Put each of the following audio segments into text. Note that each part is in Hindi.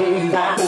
Hold on.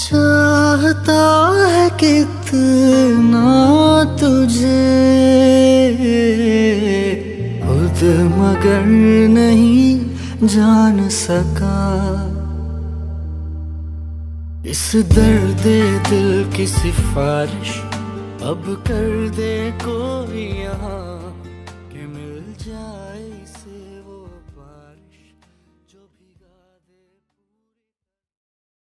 चाहता है कितना तुझे, खुद मगर नहीं जान सका। इस दर्द दिल की सिफारिश अब कर दे कोई यहाँ, कि मिल जाए इसे वो बारिश।